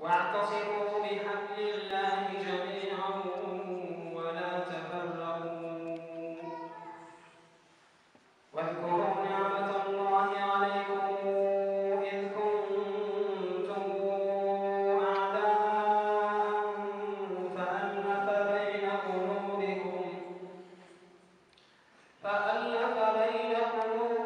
واعتصموا بحبل الله جميعا ولا تفرقوا. واذكروا نعمة الله عليكم إذ كنتم أعداء فألف بين قلوبكم فألف بين قلوبكم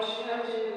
Krishna